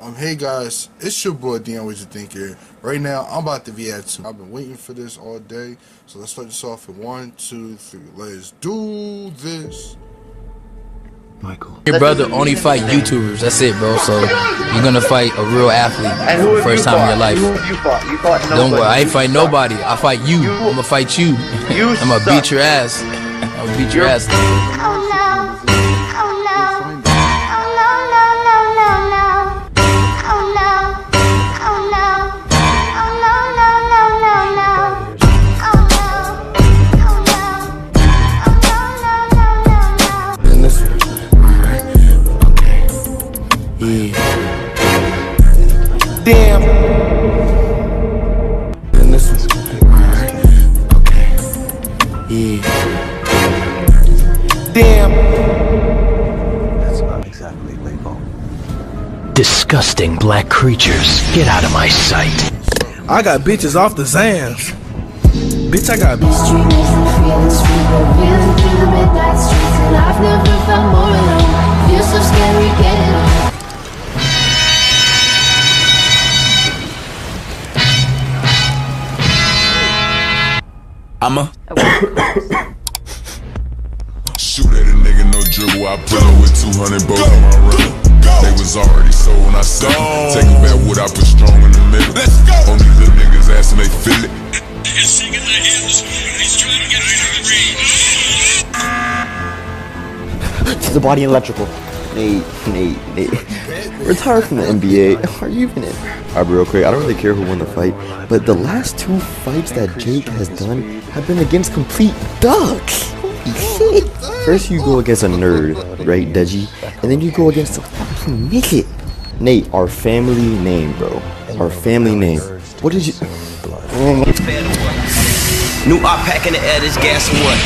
Um, hey guys, it's your boy Dion What You Think here. Right now, I'm about to be at two. I've been waiting for this all day, so let's start this off in one, two, three. Let's do this. Michael. Your brother only fight YouTubers. That's it, bro. So you're gonna fight a real athlete And for the you first time in your fought? life. Who have you fought? You fought nobody. Don't worry, I ain't You fight suck. nobody. I fight you. You- I'm gonna fight you. You I'm gonna suck. beat your ass. I'm gonna beat your You're- ass. Disgusting black creatures, get out of my sight. I got bitches off the Zans. Bitch, I got Street makes me feel this free, but really through the midnight streets, and I've never felt more alone. Feels so scary getting on. I'ma. Shoot at a nigga, no dribble. I pull up with 200 both of my run. They was already sold when I said it. Take it back, what I put strong in the middle. Let's go. On these little niggas' ass and they feel it. To the body electrical. Nate, Nate, Nate. Retire from the NBA. Are you even in? Alright, real quick. I don't really care who won the fight, but the last two fights that Jake has done have been against complete ducks. Holy shit. First, you go against a nerd, right, Deji? And then you go against a fucking midget. Nate, our family name, bro. Our family name. What did you. New op pack in the air, this gas what?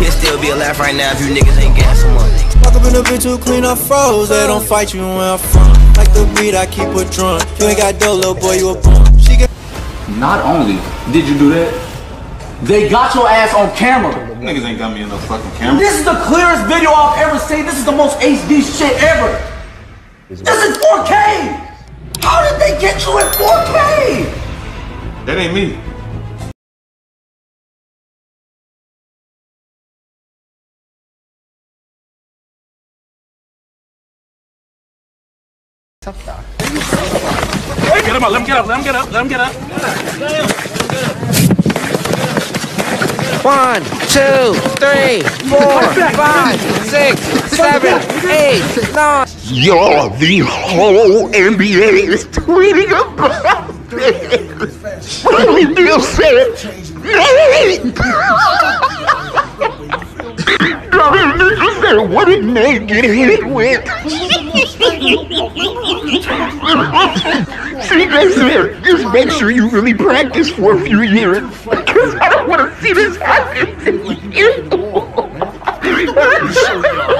He'll still be alive right now if you niggas ain't gas him up. Walk up in a bitch who clean up froze. They don't fight you where I'm from. Like the beat, I keep a drum. You ain't got dough, little boy, you a bum. She get. Not only did you do that, they got your ass on camera. Niggas ain't got me in no fucking camera. This is the clearest video I've ever seen. This is the most HD shit ever. This is 4K. How did they get you in 4K? That ain't me. Get him up, let him get up, let him get up, let him get up. One, two, three, four, five, six, seven, eight, nine. Yo, the whole NBA is tweeting about this. Bradley Beal said, Niggas said, what did Nate get hit with? CJ said, just make sure you really practice for a few years. Because I don't want to see this happen to you.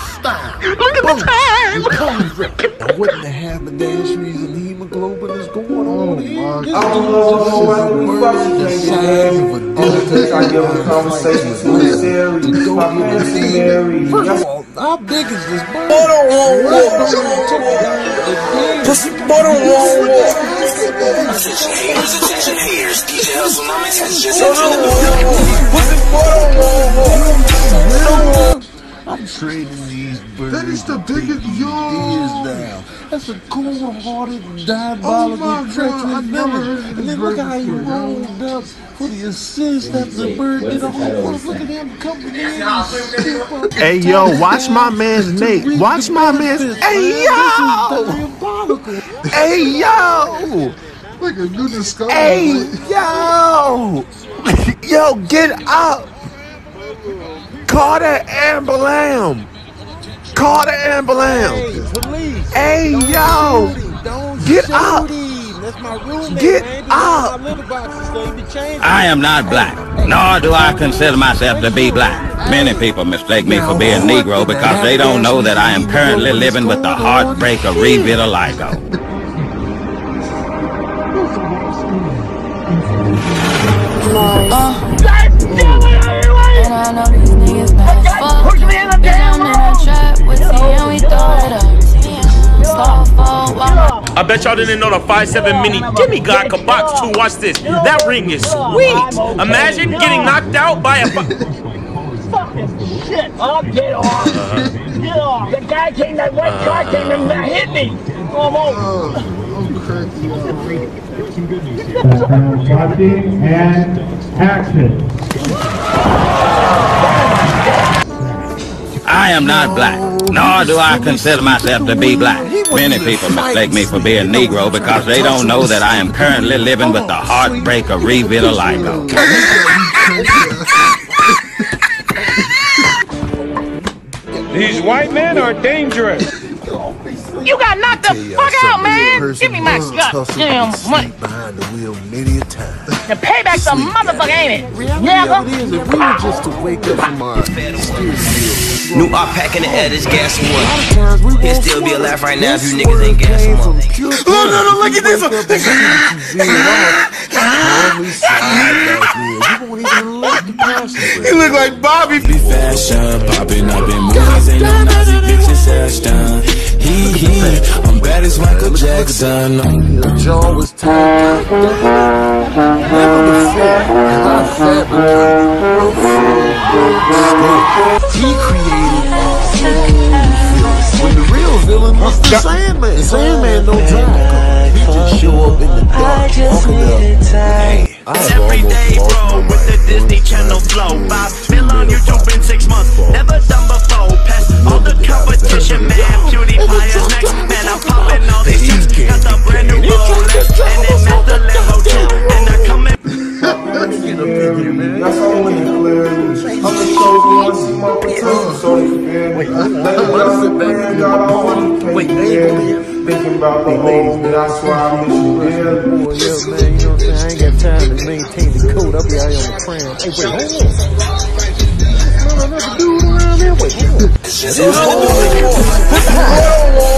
Look at the time. What in the half a dash reason hemoglobin is going on here? my This God. is the size of a dildo. conversations Go get a First of all, how big is this bird? Pussy, boy, don't want war. I'm trading these birds. That is the biggest- these yo. ideas down. That's a cold-hearted, Oh diabolical, my God, I treacherous never villain. And then look how he rolled up for the assist after the bird did a whole bunch. Look at him coming in. and skip Hey, yo, watch my man's Nate. Watch my man's. Hey, yo! This is diabolical. Hey, yo! Like a new discovery. Hey, yo! Yo, get up! Call the ambulance! Call the ambulance! Police. Hey, yo! Don't Get shoot up! him. Get out! I am not black, nor do I consider myself to be black. Many people mistake me for being Negro because they don't know that I am currently living with the heartbreak of revitiligo. Uh, And I know these niggas mad as fuck. Been I'm in a trap with T and we throw it up. Start fall while I bet y'all didn't know the 5'7 mini demigod could box too. Watch this. That ring is sweet. Imagine getting knocked out by a. Shit, oh, get off. Get off. The guy came, that white guy uh-huh. came and hit me. Come on. Watching and action. I am not black, nor do I consider myself to be black. Many people mistake me for being Negro because they don't know that I am currently living with the heartbreak of revitiligo. These white men are dangerous. You got knocked the fuck out, man. Give me my goddamn money. Behind the wheel many a time. The payback's a motherfucker, ain't it? Yeah, it is. If we were just to wake up from our New op pack in the air, this gas one. He'll still be alive right now if you niggas ain't gas one. Look, no, no, look at this He look like Bobby. Be fashion, popping up in movies, ain't no Nazi bitches ass down. He, he, I'm bad as Michael Jackson. Your jaw was tight. He created when the real villain was the Sandman. Sandman don't drive. He just show up in the dark. Hey, Every day, bro, with the Disney Channel flow. Five mil on YouTube in six months. Never done before. Wait, thinking about the holes that I swear I miss you there. Boy, yo, man, you know what I'm saying? I ain't got time to maintain the code. I'll be out here on the cram. Hey, wait, hold on. No, no, no, dude around there. Wait, hold on.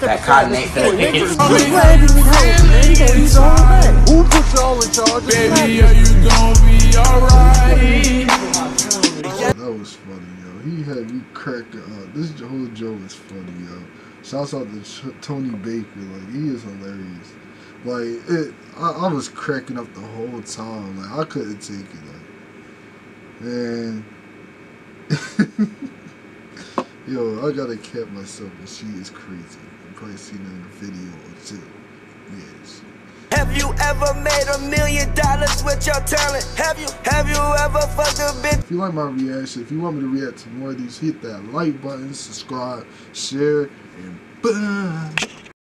That cotton ain't finna hit it. Who put y'all in charge? Baby, are you gonna be alright? That was funny, yo. He had me cracking up. Uh, this whole joke is funny, yo. Shouts out to Tony Baker. Like, he is hilarious. Like, it, I, I was cracking up the whole time. Like, I couldn't take it. Like, man. yo, I gotta cap myself, but she is crazy. You probably seen it in the video or two. Yes. Have you ever made a million dollars with your talent? Have you, have you ever fucked a bitch? If you like my reaction, if you want me to react to more of these, hit that like button, subscribe, share, and boom.